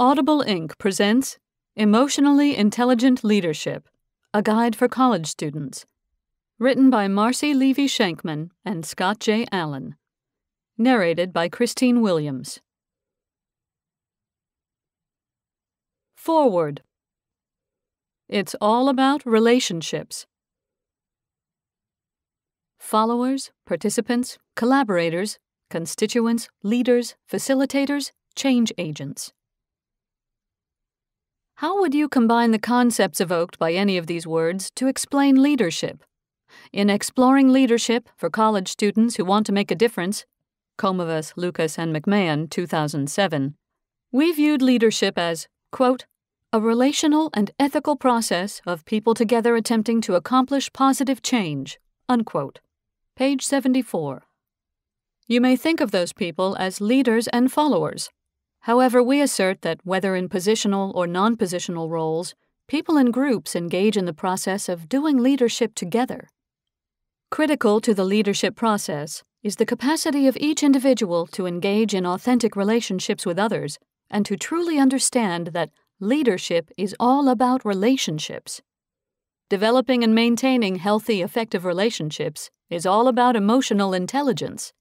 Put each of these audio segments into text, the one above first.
Audible Inc. presents Emotionally Intelligent Leadership A Guide for College Students. Written by Marcy Levy Shankman and Scott J. Allen. Narrated by Christine Williams. Foreword. It's all about relationships. Followers, participants, collaborators, constituents, leaders, facilitators, change agents. How would you combine the concepts evoked by any of these words to explain leadership? In Exploring Leadership for College Students Who Want to Make a Difference, Komives, Lucas, and McMahon, 2007, we viewed leadership as, quote, a relational and ethical process of people together attempting to accomplish positive change, unquote. Page 74. You may think of those people as leaders and followers, However, we assert that whether in positional or non positional roles, people in groups engage in the process of doing leadership together. Critical to the leadership process is the capacity of each individual to engage in authentic relationships with others and to truly understand that leadership is all about relationships. Developing and maintaining healthy, effective relationships is all about emotional intelligence.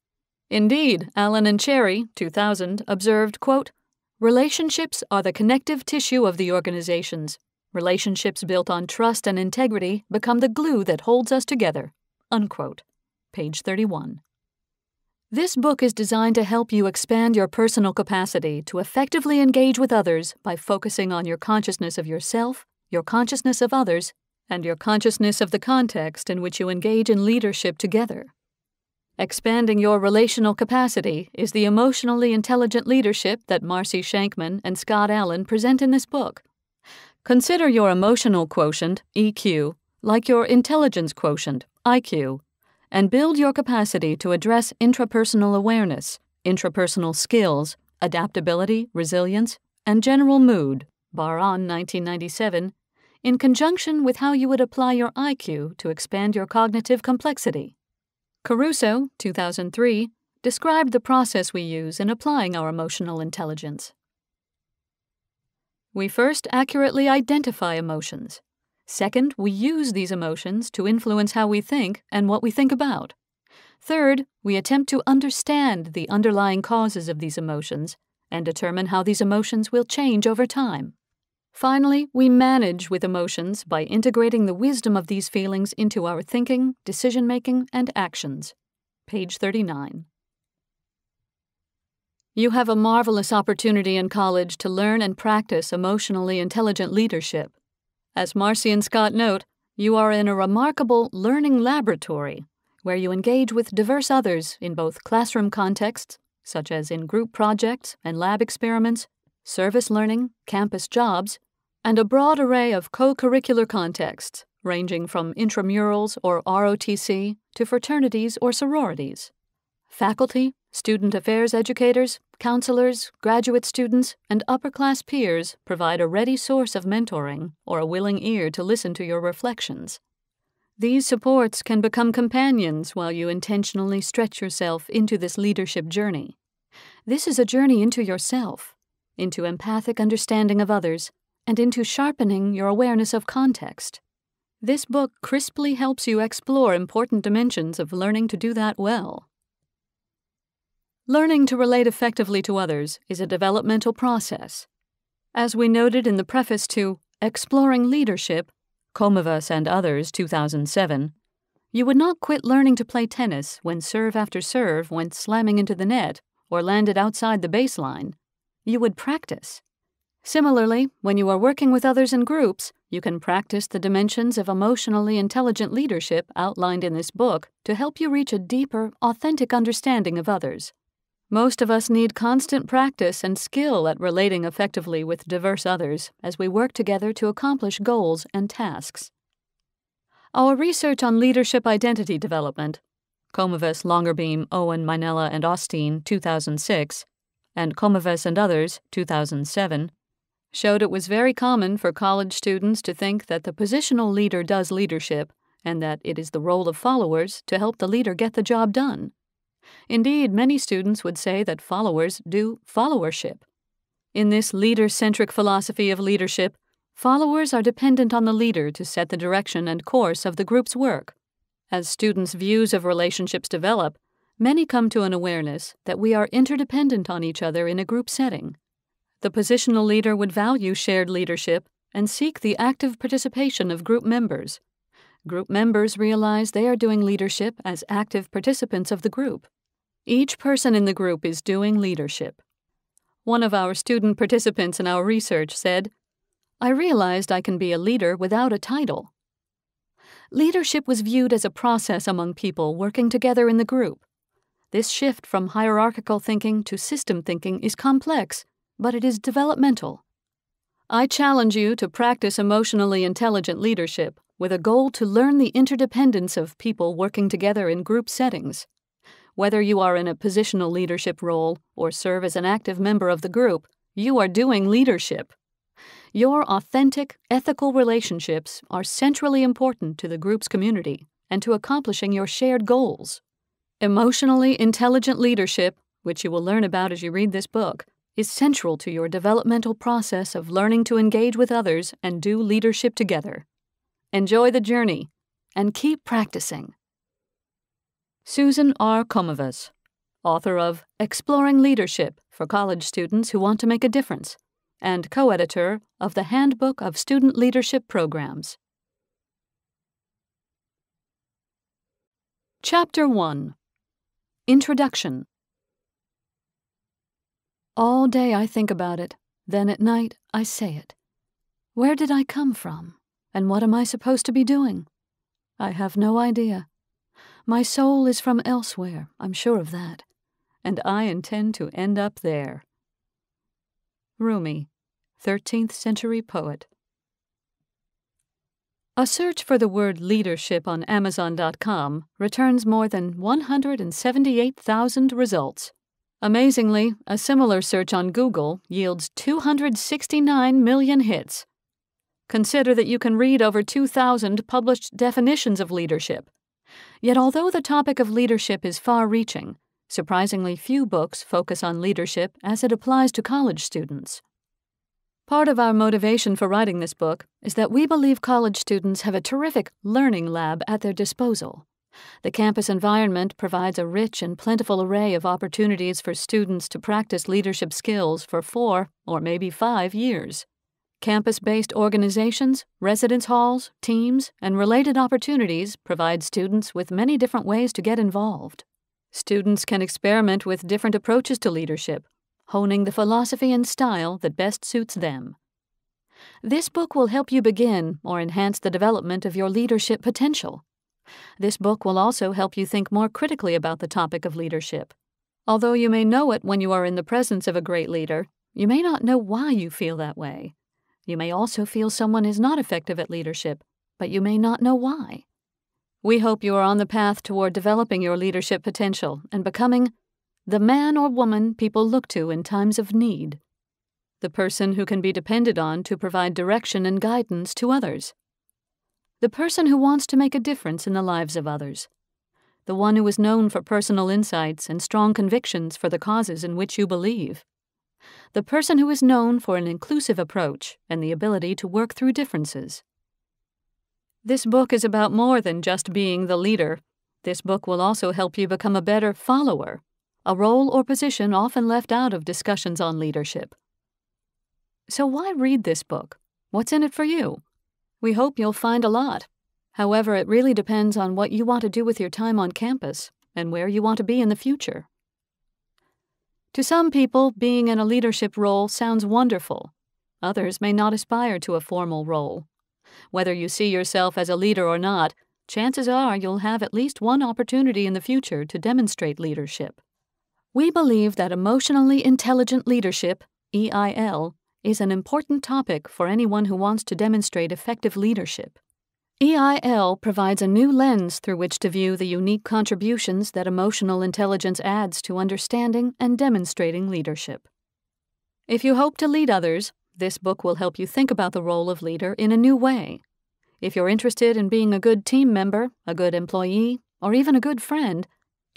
Indeed, Allen and Cherrey, 2000, observed, quote, Relationships are the connective tissue of the organizations. Relationships built on trust and integrity become the glue that holds us together. Unquote. Page 31. This book is designed to help you expand your personal capacity to effectively engage with others by focusing on your consciousness of yourself, your consciousness of others, and your consciousness of the context in which you engage in leadership together. Expanding your relational capacity is the emotionally intelligent leadership that Marcy Shankman and Scott Allen present in this book. Consider your emotional quotient, EQ, like your intelligence quotient, IQ, and build your capacity to address intrapersonal awareness, intrapersonal skills, adaptability, resilience, and general mood, Bar-On 1997, in conjunction with how you would apply your IQ to expand your cognitive complexity. Caruso, 2003, described the process we use in applying our emotional intelligence. We first accurately identify emotions. Second, we use these emotions to influence how we think and what we think about. Third, we attempt to understand the underlying causes of these emotions and determine how these emotions will change over time. Finally, we manage with emotions by integrating the wisdom of these feelings into our thinking, decision making, and actions. Page 39. You have a marvelous opportunity in college to learn and practice emotionally intelligent leadership. As Marcy and Scott note, you are in a remarkable learning laboratory where you engage with diverse others in both classroom contexts, such as in group projects and lab experiments, service learning, campus jobs, and a broad array of co curricular contexts, ranging from intramurals or ROTC to fraternities or sororities. Faculty, student affairs educators, counselors, graduate students, and upper class peers provide a ready source of mentoring or a willing ear to listen to your reflections. These supports can become companions while you intentionally stretch yourself into this leadership journey. This is a journey into yourself, into empathic understanding of others, and into sharpening your awareness of context. This book crisply helps you explore important dimensions of learning to do that well. Learning to relate effectively to others is a developmental process. As we noted in the preface to Exploring Leadership, Komives and Others, 2007, you would not quit learning to play tennis when serve after serve went slamming into the net or landed outside the baseline. You would practice. Similarly, when you are working with others in groups, you can practice the dimensions of emotionally intelligent leadership outlined in this book to help you reach a deeper, authentic understanding of others. Most of us need constant practice and skill at relating effectively with diverse others as we work together to accomplish goals and tasks. Our research on leadership identity development, Komives, Longerbeam, Owen, Mainella, and Austin, 2006, and Komives and others, 2007, showed it was very common for college students to think that the positional leader does leadership and that it is the role of followers to help the leader get the job done. Indeed, many students would say that followers do followership. In this leader centric philosophy of leadership, followers are dependent on the leader to set the direction and course of the group's work. As students' views of relationships develop, many come to an awareness that we are interdependent on each other in a group setting. The positional leader would value shared leadership and seek the active participation of group members. Group members realize they are doing leadership as active participants of the group. Each person in the group is doing leadership. One of our student participants in our research said, I realized I can be a leader without a title. Leadership was viewed as a process among people working together in the group. This shift from hierarchical thinking to system thinking is complex, but it is developmental. I challenge you to practice emotionally intelligent leadership with a goal to learn the interdependence of people working together in group settings. Whether you are in a positional leadership role or serve as an active member of the group, you are doing leadership. Your authentic, ethical relationships are centrally important to the group's community and to accomplishing your shared goals. Emotionally intelligent leadership, which you will learn about as you read this book, is central to your developmental process of learning to engage with others and do leadership together. Enjoy the journey and keep practicing. Susan R. Komives, author of Exploring Leadership for College Students Who Want to Make a Difference, and co editor of the Handbook of Student Leadership Programs. Chapter 1 Introduction All day I think about it, then at night I say it. Where did I come from, and what am I supposed to be doing? I have no idea. My soul is from elsewhere, I'm sure of that, and I intend to end up there. Rumi, 13th century poet. A search for the word leadership on Amazon.com returns more than 178,000 results. Amazingly, a similar search on Google yields 269 million hits. Consider that you can read over 2,000 published definitions of leadership Yet, although the topic of leadership is far reaching, surprisingly few books focus on leadership as it applies to college students. Part of our motivation for writing this book is that we believe college students have a terrific learning lab at their disposal. The campus environment provides a rich and plentiful array of opportunities for students to practice leadership skills for four or maybe five years. Campus based organizations, residence halls, teams, and related opportunities provide students with many different ways to get involved. Students can experiment with different approaches to leadership, honing the philosophy and style that best suits them. This book will help you begin or enhance the development of your leadership potential. This book will also help you think more critically about the topic of leadership. Although you may know it when you are in the presence of a great leader, you may not know why you feel that way. You may also feel someone is not effective at leadership, but you may not know why. We hope you are on the path toward developing your leadership potential and becoming the man or woman people look to in times of need, the person who can be depended on to provide direction and guidance to others, the person who wants to make a difference in the lives of others, the one who is known for personal insights and strong convictions for the causes in which you believe. The person who is known for an inclusive approach and the ability to work through differences. This book is about more than just being the leader. This book will also help you become a better follower, a role or position often left out of discussions on leadership. So, why read this book? What's in it for you? We hope you'll find a lot. However, it really depends on what you want to do with your time on campus and where you want to be in the future. To some people, being in a leadership role sounds wonderful. Others may not aspire to a formal role. Whether you see yourself as a leader or not, chances are you'll have at least one opportunity in the future to demonstrate leadership. We believe that emotionally intelligent leadership, EIL, is an important topic for anyone who wants to demonstrate effective leadership. EIL provides a new lens through which to view the unique contributions that emotional intelligence adds to understanding and demonstrating leadership. If you hope to lead others, this book will help you think about the role of leader in a new way. If you're interested in being a good team member, a good employee, or even a good friend,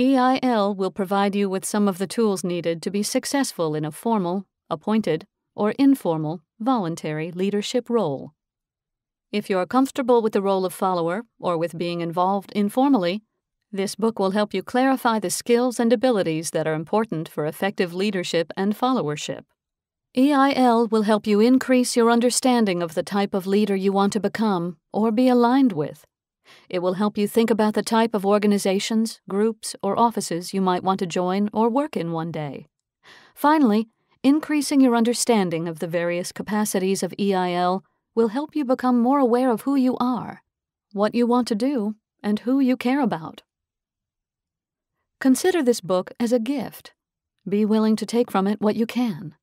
EIL will provide you with some of the tools needed to be successful in a formal, appointed, or informal, voluntary leadership role. If you're comfortable with the role of follower or with being involved informally, this book will help you clarify the skills and abilities that are important for effective leadership and followership. EIL will help you increase your understanding of the type of leader you want to become or be aligned with. It will help you think about the type of organizations, groups, or offices you might want to join or work in one day. Finally, increasing your understanding of the various capacities of EIL will help you become more aware of who you are, what you want to do, and who you care about. Consider this book as a gift. Be willing to take from it what you can.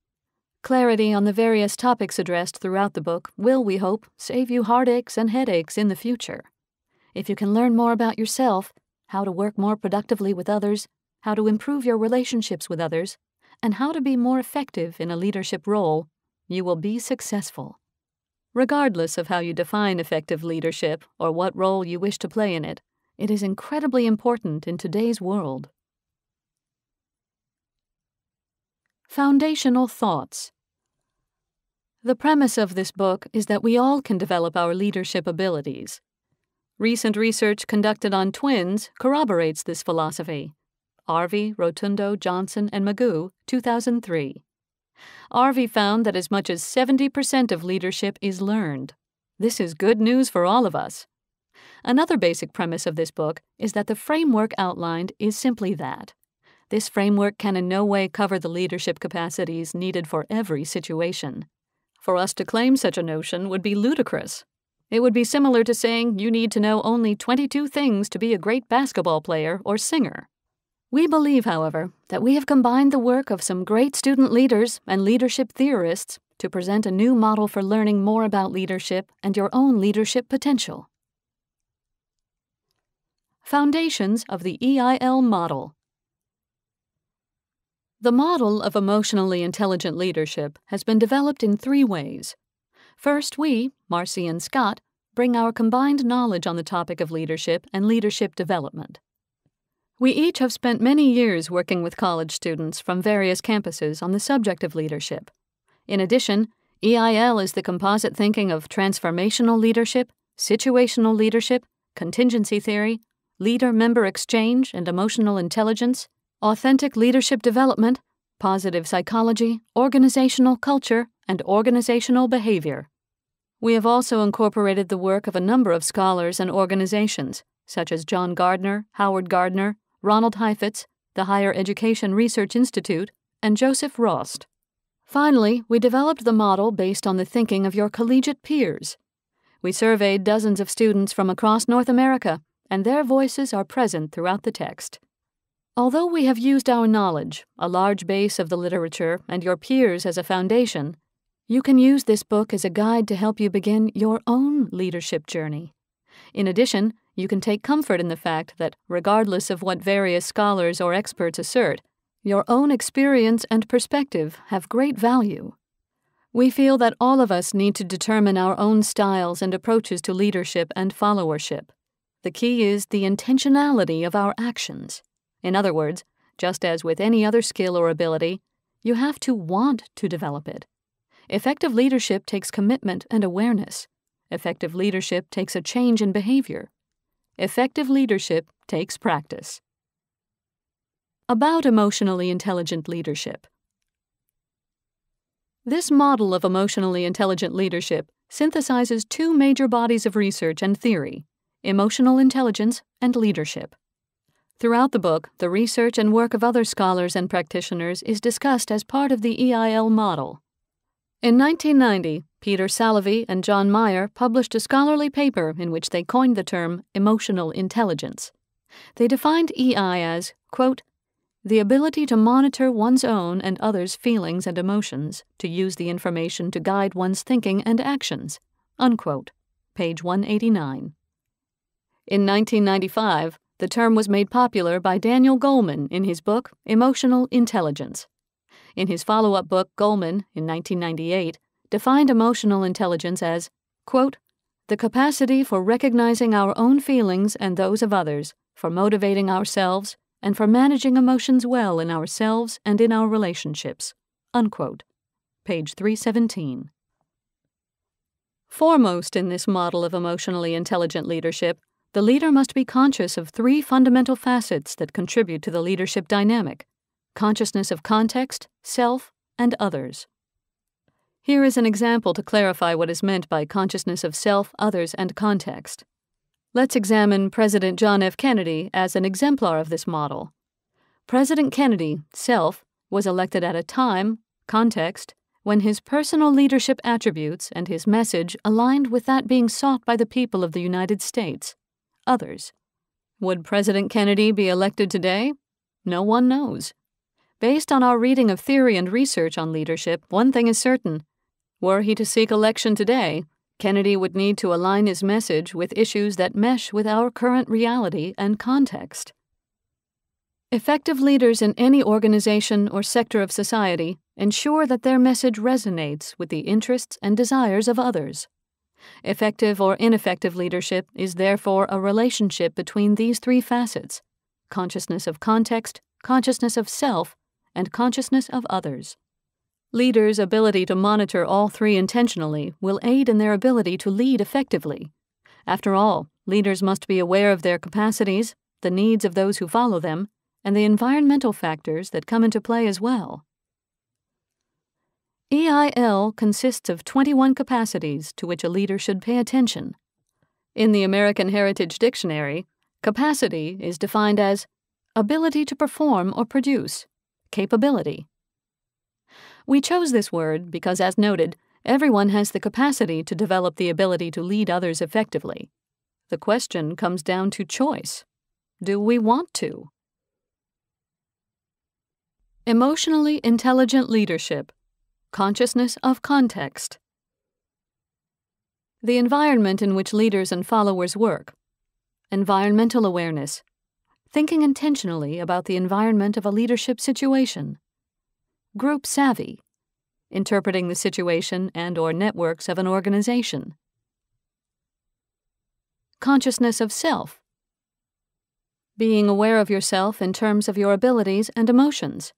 Clarity on the various topics addressed throughout the book will, we hope, save you heartaches and headaches in the future. If you can learn more about yourself, how to work more productively with others, how to improve your relationships with others, and how to be more effective in a leadership role, you will be successful. Regardless of how you define effective leadership or what role you wish to play in it, it is incredibly important in today's world. Foundational Thoughts The premise of this book is that we all can develop our leadership abilities. Recent research conducted on twins corroborates this philosophy. Arvey, Rotundo, Johnson, and McGue, 2003. Arvey found that as much as 70% of leadership is learned. This is good news for all of us. Another basic premise of this book is that the framework outlined is simply that. This framework can in no way cover the leadership capacities needed for every situation. For us to claim such a notion would be ludicrous. It would be similar to saying you need to know only 22 things to be a great basketball player or singer. We believe, however, that we have combined the work of some great student leaders and leadership theorists to present a new model for learning more about leadership and your own leadership potential. Foundations of the EIL Model The model of emotionally intelligent leadership has been developed in three ways. First, we, Marcy and Scott, bring our combined knowledge on the topic of leadership and leadership development. We each have spent many years working with college students from various campuses on the subject of leadership. In addition, EIL is the composite thinking of transformational leadership, situational leadership, contingency theory, leader member exchange and emotional intelligence, authentic leadership development, positive psychology, organizational culture, and organizational behavior. We have also incorporated the work of a number of scholars and organizations, such as John Gardner, Howard Gardner, Ronald Heifetz, the Higher Education Research Institute, and Joseph Rost. Finally, we developed the model based on the thinking of your collegiate peers. We surveyed dozens of students from across North America and their voices are present throughout the text. Although we have used our knowledge, a large base of the literature, and your peers as a foundation, you can use this book as a guide to help you begin your own leadership journey. In addition, you can take comfort in the fact that, regardless of what various scholars or experts assert, your own experience and perspective have great value. We feel that all of us need to determine our own styles and approaches to leadership and followership. The key is the intentionality of our actions. In other words, just as with any other skill or ability, you have to want to develop it. Effective leadership takes commitment and awareness. Effective leadership takes a change in behavior. Effective leadership takes practice. About emotionally intelligent leadership. This model of emotionally intelligent leadership synthesizes two major bodies of research and theory emotional intelligence, and leadership. Throughout the book, the research and work of other scholars and practitioners is discussed as part of the EIL model. In 1990, Peter Salovey and John Mayer published a scholarly paper in which they coined the term emotional intelligence. They defined EI as, quote, the ability to monitor one's own and others' feelings and emotions, to use the information to guide one's thinking and actions. Unquote. Page 189. In 1995, the term was made popular by Daniel Goleman in his book Emotional Intelligence. In his follow up book, Goleman, in 1998, defined emotional intelligence as, quote, the capacity for recognizing our own feelings and those of others, for motivating ourselves, and for managing emotions well in ourselves and in our relationships. Unquote. page 317. Foremost in this model of emotionally intelligent leadership, the leader must be conscious of three fundamental facets that contribute to the leadership dynamic consciousness of context, self, and others. Here is an example to clarify what is meant by consciousness of self, others, and context. Let's examine President John F. Kennedy as an exemplar of this model. President Kennedy, self, was elected at a time, context, when his personal leadership attributes and his message aligned with that being sought by the people of the United States, others. Would President Kennedy be elected today? No one knows. Based on our reading of theory and research on leadership, one thing is certain. Were he to seek election today, Kennedy would need to align his message with issues that mesh with our current reality and context. Effective leaders in any organization or sector of society ensure that their message resonates with the interests and desires of others. Effective or ineffective leadership is therefore a relationship between these three facets consciousness of context, consciousness of self, and consciousness of others. Leaders' ability to monitor all three intentionally will aid in their ability to lead effectively. After all, leaders must be aware of their capacities, the needs of those who follow them, and the environmental factors that come into play as well. EIL consists of 21 capacities to which a leader should pay attention. In the American Heritage Dictionary, capacity is defined as ability to perform or produce, capability. We chose this word because, as noted, everyone has the capacity to develop the ability to lead others effectively. The question comes down to choice. Do we want to? Emotionally intelligent leadership, consciousness of context. The environment in which leaders and followers work, environmental awareness, thinking intentionally about the environment of a leadership situation group savvy, interpreting the situation and or networks of an organization. Consciousness of self, being aware of yourself in terms of your abilities and emotions.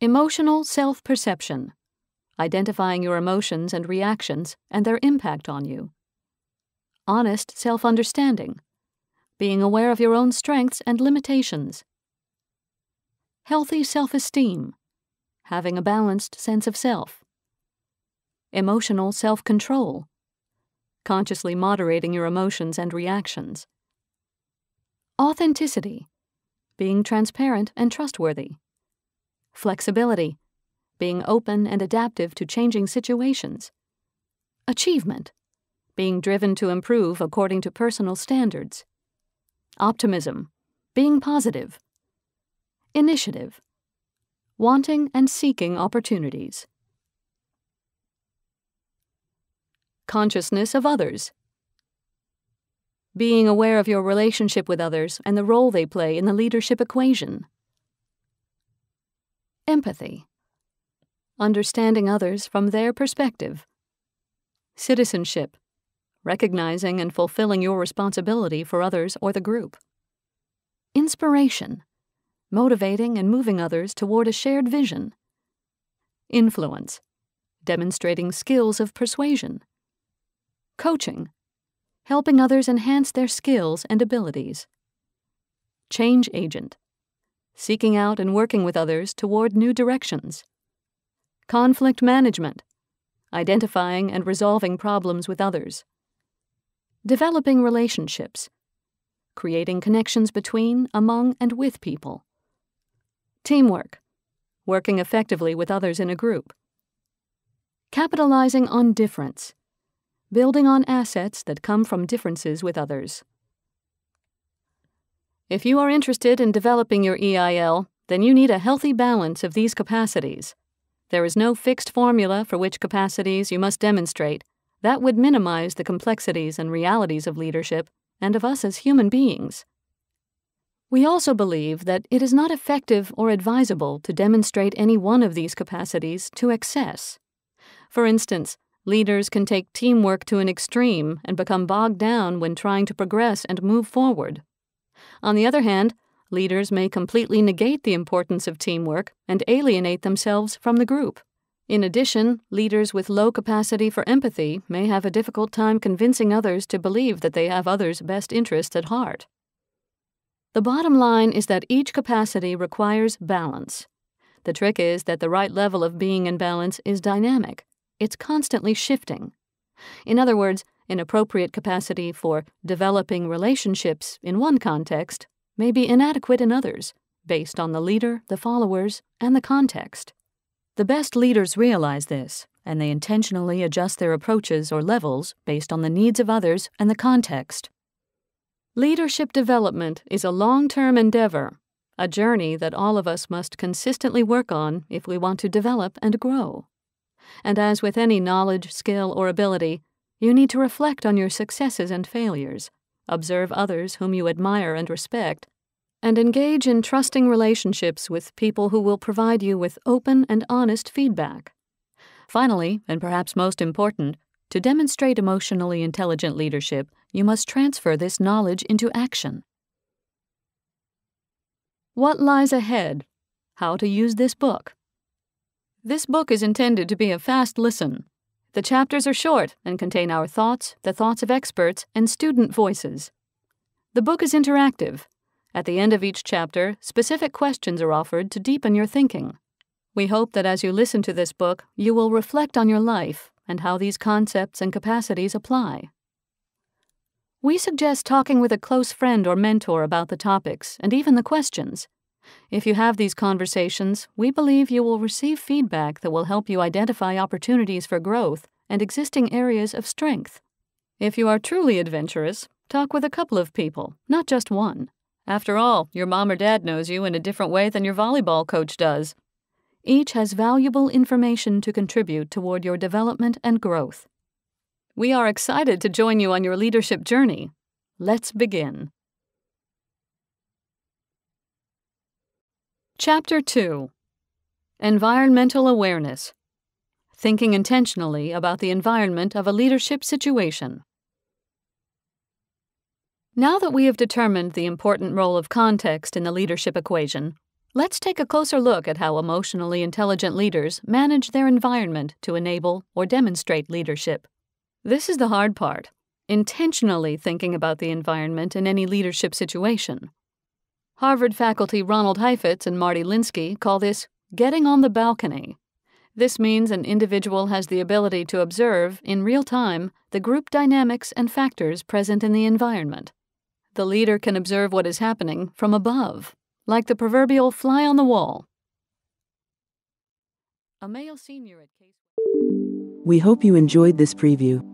Emotional self perception, identifying your emotions and reactions and their impact on you. Honest self understanding, being aware of your own strengths and limitations. Healthy self esteem, having a balanced sense of self. Emotional self control, consciously moderating your emotions and reactions. Authenticity, being transparent and trustworthy. Flexibility, being open and adaptive to changing situations. Achievement, being driven to improve according to personal standards. Optimism, being positive. Initiative, wanting and seeking opportunities. Consciousness of others. Being aware of your relationship with others and the role they play in the leadership equation. Empathy. Understanding others from their perspective. Citizenship. Recognizing and fulfilling your responsibility for others or the group. Inspiration motivating and moving others toward a shared vision. Influence, demonstrating skills of persuasion. Coaching, helping others enhance their skills and abilities. Change agent, seeking out and working with others toward new directions. Conflict management, identifying and resolving problems with others. Developing relationships, creating connections between, among, and with people. Teamwork, working effectively with others in a group. Capitalizing on difference, building on assets that come from differences with others. If you are interested in developing your EIL, then you need a healthy balance of these capacities. There is no fixed formula for which capacities you must demonstrate. That would minimize the complexities and realities of leadership and of us as human beings. We also believe that it is not effective or advisable to demonstrate any one of these capacities to excess. For instance, leaders can take teamwork to an extreme and become bogged down when trying to progress and move forward. On the other hand, leaders may completely negate the importance of teamwork and alienate themselves from the group, In addition, leaders with low capacity for empathy may have a difficult time convincing others to believe that they have others' best interests at heart. The bottom line is that each capacity requires balance. The trick is that the right level of being in balance is dynamic, it's constantly shifting. In other words, an appropriate capacity for developing relationships in one context may be inadequate in others, based on the leader, the followers, and the context. The best leaders realize this, and they intentionally adjust their approaches or levels based on the needs of others and the context. Leadership development is a long term endeavor, a journey that all of us must consistently work on if we want to develop and grow. And as with any knowledge, skill, or ability, you need to reflect on your successes and failures, observe others whom you admire and respect, and engage in trusting relationships with people who will provide you with open and honest feedback. Finally, and perhaps most important, to demonstrate emotionally intelligent leadership, you must transfer this knowledge into action. What lies ahead? How to use this book. This book is intended to be a fast listen. The chapters are short and contain our thoughts, the thoughts of experts, and student voices. The book is interactive at the end of each chapter, specific questions are offered to deepen your thinking. We hope that as you listen to this book, you will reflect on your life and how these concepts and capacities apply. We suggest talking with a close friend or mentor about the topics and even the questions. If you have these conversations, we believe you will receive feedback that will help you identify opportunities for growth and existing areas of strength. If you are truly adventurous, talk with a couple of people, not just one. After all, your mom or dad knows you in a different way than your volleyball coach does. Each has valuable information to contribute toward your development and growth. We are excited to join you on your leadership journey. Let's begin. Chapter 2 Environmental Awareness Thinking intentionally about the environment of a leadership situation. Now that we have determined the important role of context in the leadership equation, let's take a closer look at how emotionally intelligent leaders manage their environment to enable or demonstrate leadership. This is the hard part intentionally thinking about the environment in any leadership situation. Harvard faculty Ronald Heifetz and Marty Linsky call this getting on the balcony. This means an individual has the ability to observe, in real time, the group dynamics and factors present in the environment the leader can observe what is happening from above, like the proverbial fly on the wall. A male senior at Case. We hope you enjoyed this preview.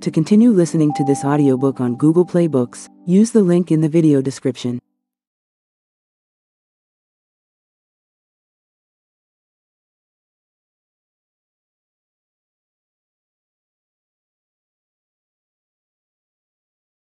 To continue listening to this audiobook on Google Play Books, use the link in the video description.